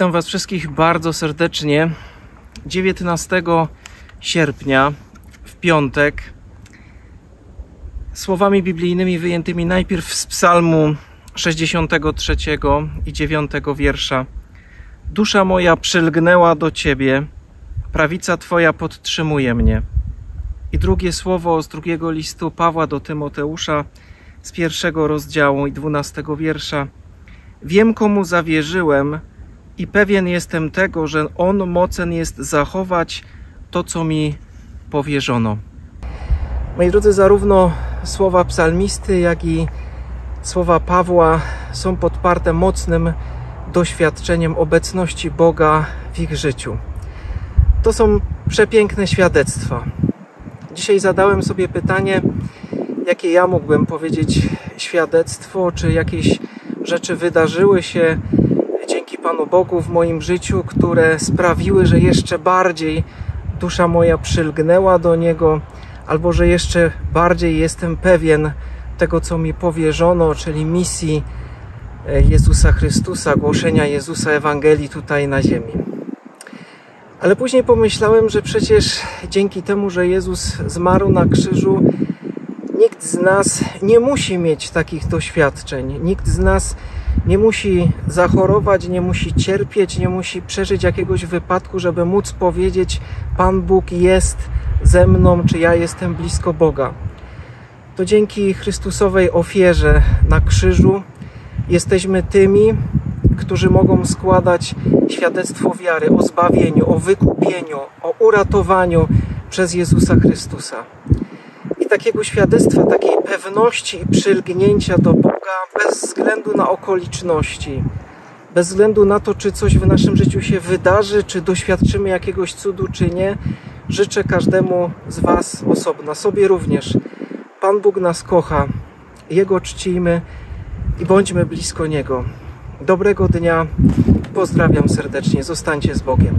Witam Was wszystkich bardzo serdecznie. 19 sierpnia, w piątek, słowami biblijnymi wyjętymi najpierw z Psalmu 63 i 9 wiersza. Dusza moja przylgnęła do Ciebie, prawica Twoja podtrzymuje mnie. I drugie słowo z drugiego listu Pawła do Tymoteusza z pierwszego rozdziału i dwunastego wiersza. Wiem, komu zawierzyłem i pewien jestem tego, że On mocen jest zachować to, co mi powierzono. Moi drodzy, zarówno słowa psalmisty, jak i słowa Pawła są podparte mocnym doświadczeniem obecności Boga w ich życiu. To są przepiękne świadectwa. Dzisiaj zadałem sobie pytanie, jakie ja mógłbym powiedzieć świadectwo, czy jakieś rzeczy wydarzyły się Panu Bogu w moim życiu, które sprawiły, że jeszcze bardziej dusza moja przylgnęła do Niego, albo że jeszcze bardziej jestem pewien tego, co mi powierzono, czyli misji Jezusa Chrystusa, głoszenia Jezusa Ewangelii tutaj na ziemi. Ale później pomyślałem, że przecież dzięki temu, że Jezus zmarł na krzyżu, nikt z nas nie musi mieć takich doświadczeń. Nikt z nas nie musi zachorować, nie musi cierpieć, nie musi przeżyć jakiegoś wypadku, żeby móc powiedzieć: Pan Bóg jest ze mną, czy ja jestem blisko Boga. To dzięki Chrystusowej ofierze na krzyżu jesteśmy tymi, którzy mogą składać świadectwo wiary o zbawieniu, o wykupieniu, o uratowaniu przez Jezusa Chrystusa. Takiego świadectwa, takiej pewności i przylgnięcia do Boga bez względu na okoliczności, bez względu na to, czy coś w naszym życiu się wydarzy, czy doświadczymy jakiegoś cudu, czy nie, życzę każdemu z Was osobno, sobie również. Pan Bóg nas kocha, Jego czcimy i bądźmy blisko Niego. Dobrego dnia, pozdrawiam serdecznie, zostańcie z Bogiem.